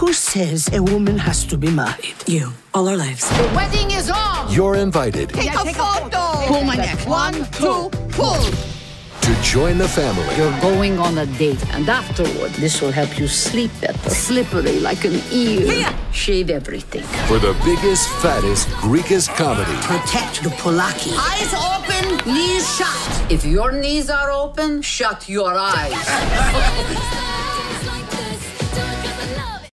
Who says a woman has to be married? You. All our lives. The wedding is on! You're invited Take, a, photo. Pull my neck. One, two, pull! to join the family. You're going on a date, and afterward, this will help you sleep better. Slippery like an eel. Shave everything. for the biggest, fattest, Greekest comedy. Protect the Polaki. Eyes open, knees shut. If your knees are open, shut your eyes.